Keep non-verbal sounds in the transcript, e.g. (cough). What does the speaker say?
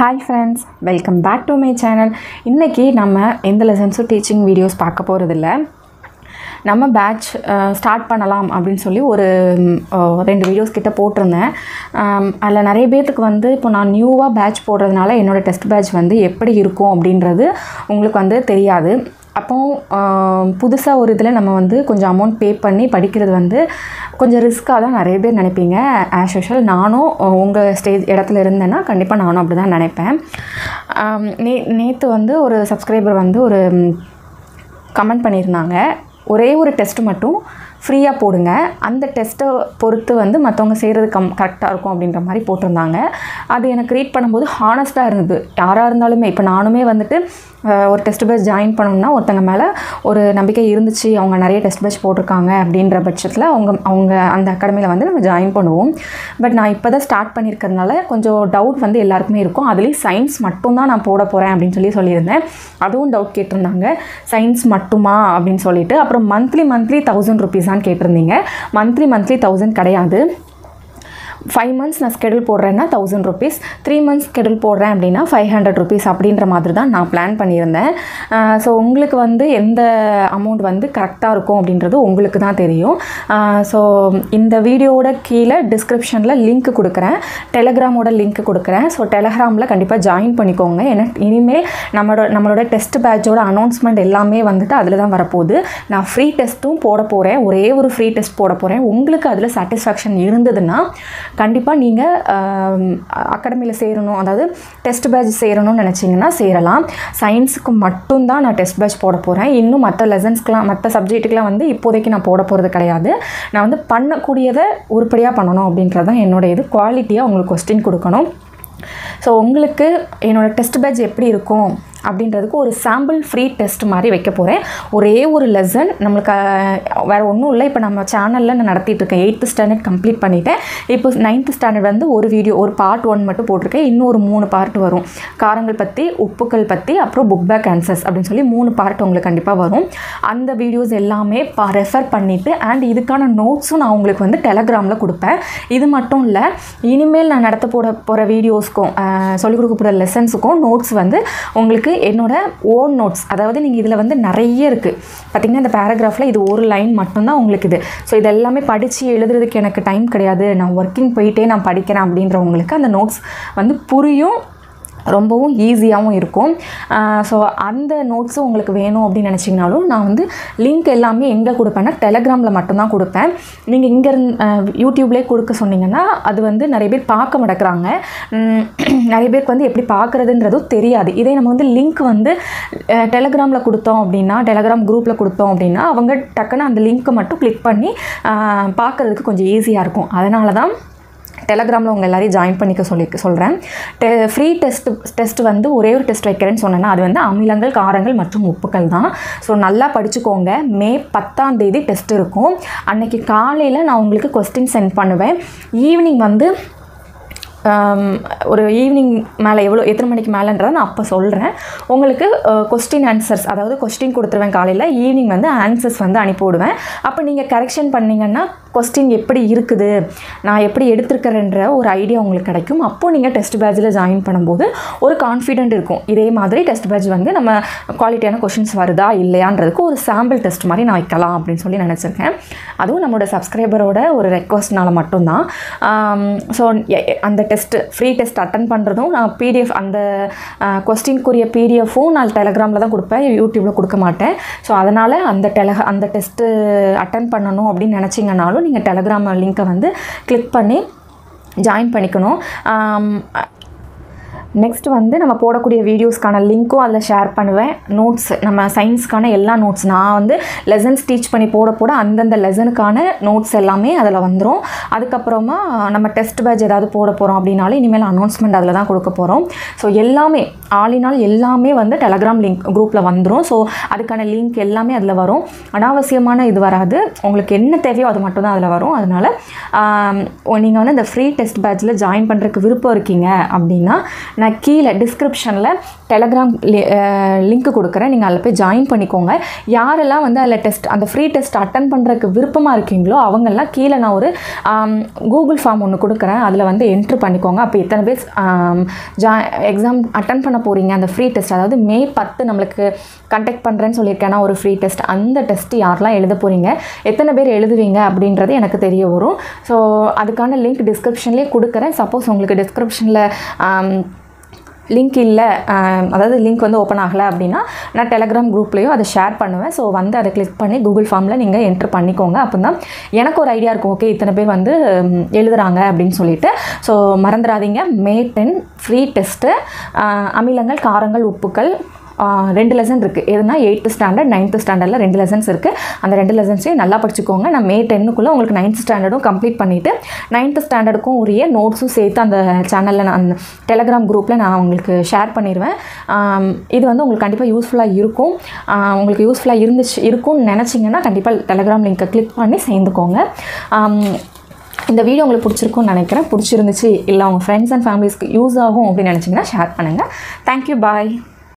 Hi friends welcome back to my channel இன்றைக்கி நம்ம எந்த லெசன்ஸும் டீச்சிங் வீடியோஸ் பார்க்க போகிறதில்ல நம்ம பேட்ச் ஸ்டார்ட் பண்ணலாம் அப்படின்னு சொல்லி ஒரு ரெண்டு வீடியோஸ் கிட்ட போட்டிருந்தேன். அதில் நிறைய பேர்த்துக்கு வந்து இப்போ நான் நியூவாக பேட்ச் போடுறதுனால என்னோடய டெஸ்ட் பேட்ச் வந்து எப்படி இருக்கும் அப்படின்றது உங்களுக்கு வந்து தெரியாது. அப்போ புதுசாக ஒரு இதில் நம்ம வந்து கொஞ்சம் அமௌண்ட் பே பண்ணி படிக்கிறது வந்து கொஞ்சம் ரிஸ்க்காக தான் நிறைய பேர் நினைப்பீங்க. ஆஸ் யூஷுவல் நானும் உங்கள் ஸ்டேஜ் இடத்துல இருந்தேன்னா கண்டிப்பாக நானும் அப்படி தான் நினைப்பேன் நே நேற்று வந்து ஒரு சப்ஸ்கிரைபர் வந்து ஒரு கமெண்ட் பண்ணியிருந்தாங்க. ஒரே ஒரு டெஸ்ட் மட்டும் ஃப்ரீயாக போடுங்க. அந்த டெஸ்ட்டை பொறுத்து வந்து மற்றவங்க செய்கிறது கம் கரெக்டாக இருக்கும் அப்படின்ற மாதிரி போட்டிருந்தாங்க. அது எனக்கு ரீட் பண்ணும்போது ஹானஸ்ட்டாக இருந்தது. யாராக இருந்தாலுமே இப்போ நானுமே வந்துட்டு ஒரு டெஸ்ட் பேட்ச் ஜாயின் பண்ணணும்னா ஒருத்தங்க மேலே ஒரு நம்பிக்கை இருந்துச்சு அவங்க நிறைய டெஸ்ட் பேட்ச் போட்டிருக்காங்க அப்படின்ற பட்சத்தில் அவங்க அவங்க அந்த அகாடமியில் வந்து நம்ம ஜாயின் பண்ணுவோம். பட் நான் இப்போ தான் ஸ்டார்ட் பண்ணியிருக்கிறதுனால கொஞ்சம் டவுட் வந்து எல்லாருக்குமே இருக்கும். அதுலேயும் சயின்ஸ் மட்டும்தான் நான் போட போகிறேன் அப்படின்னு சொல்லி சொல்லியிருந்தேன். அதுவும் டவுட் கேட்டிருந்தாங்க. சயின்ஸ் மட்டுமா அப்படின்னு சொல்லிட்டு அப்புறம் மந்த்லி மந்த்லி தௌசண்ட் ருபீஸான்னு கேட்டிருந்தீங்க. மந்த்லி மந்த்லி தௌசண்ட் கிடையாது. ஃபைவ் மந்த்ஸ் நான் schedule போடுறேன்னா thousand rupees three months schedule போடுறேன் அப்படின்னா ஃபைவ் ஹண்ட்ரட் ருபீஸ் அப்படின்ற மாதிரி தான் நான் பிளான் பண்ணியிருந்தேன். ஸோ உங்களுக்கு வந்து எந்த அமௌண்ட் வந்து கரெக்டாக இருக்கும் அப்படின்றது உங்களுக்கு தான் தெரியும். ஸோ இந்த வீடியோவோட கீழே டிஸ்கிரிப்ஷனில் லிங்க் கொடுக்குறேன். டெலகிராமோட லிங்க் கொடுக்குறேன். ஸோ டெலகிராமில் கண்டிப்பாக ஜாயின் பண்ணிக்கோங்க. ஏன்னா இனிமேல் நம்மளோட நம்மளோட டெஸ்ட் பேட்சோட அனௌன்ஸ்மெண்ட் எல்லாமே வந்துட்டு அதில் தான் வரப்போகுது. நான் ஃப்ரீ டெஸ்ட்டும் போட போகிறேன் ஒரே ஒரு ஃப்ரீ டெஸ்ட் போட போகிறேன் உங்களுக்கு அதில் சாட்டிஸ்ஃபேக்ஷன் இருந்ததுன்னா கண்டிப்பாக நீங்கள் அகாடமியில் சேரணும். அதாவது டெஸ்ட் பேட்ச் சேரணும்னு நினச்சிங்கன்னா சேரலாம். சயின்ஸுக்கு மட்டும்தான் நான் டெஸ்ட் பேட்ச் போட போகிறேன் இன்னும் மற்ற லெசன்ஸ்க்கெலாம் மற்ற சப்ஜெக்ட்டுக்கெலாம் வந்து இப்போதைக்கு நான் போட போகிறது கிடையாது. நான் வந்து பண்ணக்கூடியதை உருப்படியாக பண்ணணும் அப்படின்றது தான் என்னோடய இது. குவாலிட்டியாக உங்களுக்கு கொஸ்டின் கொடுக்கணும். ஸோ உங்களுக்கு என்னோடய டெஸ்ட் பேட்ச் எப்படி இருக்கும்? அப்படின்றதுக்கு ஒரு சாம்பிள் ஃப்ரீ டெஸ்ட் மாதிரி வைக்க போகிறேன் ஒரே ஒரு லெசன் நம்மளுக்கு வேறு ஒன்றும் இல்லை. இப்போ நம்ம சேனலில் நான் நடத்திட்டுருக்கேன் எயித்து ஸ்டாண்டர்ட் கம்ப்ளீட் பண்ணிவிட்டேன் இப்போ நைன்த்து ஸ்டாண்டர்ட் வந்து ஒரு வீடியோ ஒரு பார்ட் ஒன் மட்டும் போட்டிருக்கேன். இன்னும் ஒரு மூணு பார்ட் வரும். காரங்கள் பற்றி உப்புக்கள் பற்றி அப்புறம் புக் பேக் ஆன்சர்ஸ் அப்படின்னு சொல்லி மூணு பார்ட் உங்களுக்கு கண்டிப்பாக வரும். அந்த வீடியோஸ் எல்லாமே பா ரெஃபர் பண்ணிவிட்டு அண்ட் இதுக்கான நோட்ஸும் நான் உங்களுக்கு வந்து டெலகிராமில் கொடுப்பேன். இது மட்டும் இல்லை இனிமேல் நான் நடத்த போட போகிற வீடியோஸ்க்கும் சொல்லிக் கொடுக்க போகிற லெசன்ஸுக்கும் நோட்ஸ் வந்து உங்களுக்கு என்னோட ஓன் நோட்ஸ் அதாவது நீங்கள் இதில் வந்து நிறைய இருக்குது பார்த்திங்கன்னா இந்த பேராகிராஃபில் இது ஒரு லைன் மட்டும்தான் உங்களுக்கு இது. ஸோ இது எல்லாமே படித்து எழுதுறதுக்கு எனக்கு டைம் கிடையாது. நான் ஒர்க்கிங் போயிட்டே நான் படிக்கிறேன் அப்படின்றவங்களுக்கு அந்த நோட்ஸ் வந்து புரியும் ரொம்பவும் ஈஸியாகவும் இருக்கும். ஸோ அந்த நோட்ஸும் உங்களுக்கு வேணும் அப்படின்னு நினச்சிங்கனாலும் நான் வந்து லிங்க் எல்லாமே எங்கே கொடுப்பேன்னா டெலகிராமில் மட்டும்தான் கொடுப்பேன். நீங்கள் இங்கே இருந்து யூடியூப்லேயே கொடுக்க சொன்னீங்கன்னா அது வந்து நிறைய பேர் பார்க்க மாட்டேங்கிறாங்க (clears throat) நிறைய பேருக்கு வந்து எப்படி பார்க்குறதுன்றதும் தெரியாது. இதே நம்ம வந்து லிங்க் வந்து டெலகிராமில் கொடுத்தோம் அப்படின்னா டெலகிராம் குரூப்பில் கொடுத்தோம் அப்படின்னா அவங்க டக்குன்னு அந்த லிங்க்கை மட்டும் கிளிக் பண்ணி பார்க்குறதுக்கு கொஞ்சம் ஈஸியாக இருக்கும். அதனால தான் டெலகிராமில் உங்கள் எல்லாரையும் ஜாயின் பண்ணிக்க சொல்லி சொல்கிறேன் டெ ஃப்ரீ டெஸ்ட் டெஸ்ட் வந்து ஒரே ஒரு டெஸ்ட் வைக்கிறேன்னு சொன்னேன்னா அது வந்து அமிலங்கள் காரங்கள் மற்றும் உப்புக்கள் தான். ஸோ நல்லா படிச்சுக்கோங்க. மே பத்தாம் தேதி டெஸ்ட் இருக்கும். அன்னைக்கு காலையில் நான் உங்களுக்கு கொஸ்டின் சென்ட் பண்ணுவேன். ஈவினிங் வந்து ஒரு ஈவினிங் மேலே எவ்வளோ எத்தனை மணிக்கு மேலேன்றதை நான் அப்போ சொல்கிறேன் உங்களுக்கு கொஸ்டின் ஆன்சர்ஸ் அதாவது கொஸ்டின் கொடுத்துருவேன் காலையில். ஈவினிங் வந்து ஆன்சர்ஸ் வந்து அனுப்பி விடுவேன். அப்போ நீங்கள் கரெக்ஷன் பண்ணிங்கன்னா கொஸ்டின் எப்படி இருக்குது? நான் எப்படி எடுத்திருக்கிறேன்ற ஒரு ஐடியா உங்களுக்கு கிடைக்கும். அப்போது நீங்கள் டெஸ்ட் பேட்சில் ஜாயின் பண்ணும்போது ஒரு கான்ஃபிடென்ட் இருக்கும். இதே மாதிரி டெஸ்ட் பேட்ச் வந்து நம்ம குவாலிட்டியான கொஷின்ஸ் வருதா இல்லையான்றதுக்கு ஒரு சாம்பிள் டெஸ்ட் மாதிரி நான் வைக்கலாம் அப்படின்னு சொல்லி நினச்சிருக்கேன். அதுவும் நம்மளோட சப்ஸ்கிரைபரோட ஒரு ரெக்வஸ்ட்னால் மட்டும்தான். ஸோ அந்த டெஸ்ட்டு ஃப்ரீ டெஸ்ட் அட்டன் பண்ணுறதும் நான் பிடிஎஃப் அந்த கொஸ்டின்க்குரிய பிடிஎஃப்பும் நான் டெலகிராமில் தான் கொடுப்பேன். யூடியூப்பில் கொடுக்க மாட்டேன். ஸோ அதனால் அந்த டெலக அந்த டெஸ்ட்டு அட்டன் பண்ணணும் அப்படின்னு நினச்சிங்கனாலும் நீங்கள் டெலகிராம் லிங்க்கை வந்து கிளிக் பண்ணி ஜாயின் பண்ணிக்கணும். நெக்ஸ்ட் வந்து நம்ம போடக்கூடிய வீடியோஸ்க்கான லிங்க்கும் அதில் ஷேர் பண்ணுவேன். நோட்ஸ் நம்ம சயின்ஸ்க்கான எல்லா நோட்ஸ் நான் வந்து லெசன்ஸ் டீச் பண்ணி போட போட அந்தந்த லெசனுக்கான நோட்ஸ் எல்லாமே அதில் வந்துடும் அதுக்கப்புறமா நம்ம டெஸ்ட் பேட்ச் ஏதாவது போட போகிறோம் அப்படின்னாலும் இனிமேல் அனௌன்ஸ்மெண்ட் அதில் தான் கொடுக்க போகிறோம் ஸோ எல்லாமே ஆலினால் எல்லாமே வந்து டெலகிராம் லிங்க் குரூப்பில் வந்துடும் ஸோ அதுக்கான லிங்க் எல்லாமே அதில் வரும். அனாவசியமான இது வராது. உங்களுக்கு என்ன தேவையோ அது மட்டும்தான் அதில் வரும். அதனால் நீங்கள் வந்து இந்த ஃப்ரீ டெஸ்ட் பேட்சில் ஜாயின் பண்ணுறதுக்கு விருப்பம் இருக்கீங்க அப்படின்னா நான் நான் கீழே டிஸ்கிரிப்ஷனில் டெலகிராம் லிங்க் கொடுக்குறேன். நீங்கள் அதில் போய் ஜாயின் பண்ணிக்கோங்க. யாரெல்லாம் வந்து அதில் டெஸ்ட் அந்த ஃப்ரீ டெஸ்ட் அட்டன் பண்ணுறதுக்கு விருப்பமாக இருக்கீங்களோ அவங்கெல்லாம் கீழே நான் ஒரு கூகுள் ஃபார்ம் ஒன்று கொடுக்குறேன். அதில் வந்து என்ட்ரு பண்ணிக்கோங்க. அப்போ எத்தனை பேர் ஜா எக்ஸாம் அட்டன் பண்ண போகிறீங்க அந்த ஃப்ரீ டெஸ்ட் அதாவது மே பத்து நம்மளுக்கு கண்டக்ட் பண்ணுறேன்னு சொல்லியிருக்கேன்னா ஒரு ஃப்ரீ டெஸ்ட் அந்த டெஸ்ட் யாரெல்லாம் எழுத போகிறீங்க எத்தனை பேர் எழுதுவீங்க? அப்படின்றது எனக்கு தெரிய வரும். ஸோ அதுக்கான லிங்க் டிஸ்கிரிப்ஷன்லேயே கொடுக்குறேன். சப்போஸ் உங்களுக்கு டிஸ்கிரிப்ஷனில் லிங்க் இல்லை அதாவது லிங்க் வந்து ஓப்பன் ஆகலை அப்படின்னா நான் டெலகிராம் குரூப்லேயும் அதை ஷேர் பண்ணுவேன். ஸோ வந்து அதை கிளிக் பண்ணி கூகுள் ஃபார்மில் நீங்கள் என்ட்ரு பண்ணிக்கோங்க. அப்போ தான் எனக்கு ஒரு ஐடியா இருக்கும். ஓகே இத்தனை பேர் வந்து எழுதுகிறாங்க அப்படின்னு சொல்லிட்டு. ஸோ மறந்துடாதீங்க. மே டென் ஃப்ரீ டெஸ்ட்டு அமிலங்கள் காரங்கள் உப்புக்கள் ரெண்டு லெசன் இருக்குது எதுனா எயித்து ஸ்டாண்டர்ட் நைன்த்து ஸ்டாண்டர்டில் ரெண்டு லெசன்ஸ் இருக்குது அந்த ரெண்டு லெசன்ஸையும் நல்லா படிச்சுக்கோங்க. நான் மே டென்னுக்குள்ளே உங்களுக்கு நைன்த் ஸ்டாண்டர்டும் கம்ப்ளீட் பண்ணிவிட்டு நைன்த்து ஸ்டாண்டர்டுக்கும் உரிய நோட்ஸும் சேர்த்து அந்த சேனலில் நான் அந்த டெலகிராம் குரூப்பில் நான் உங்களுக்கு ஷேர் பண்ணிடுவேன் இது வந்து உங்களுக்கு கண்டிப்பாக யூஸ்ஃபுல்லாக இருக்கும். உங்களுக்கு யூஸ்ஃபுல்லாக இருந்துச்சு இருக்கும்னு நினச்சிங்கன்னா கண்டிப்பாக டெலகிராம் லிங்க்கை கிளிக் பண்ணி சேர்ந்துக்கோங்க. இந்த வீடியோ உங்களுக்கு பிடிச்சிருக்கும்னு நினைக்கிறேன். பிடிச்சிருந்துச்சு இல்லை உங்கள் ஃப்ரெண்ட்ஸ் அண்ட் ஃபேமிலிஸ்க்கு யூஸ் ஆகும் அப்படின்னு நினச்சிங்கன்னா ஷேர் பண்ணுங்கள் தேங்க்யூ பாய்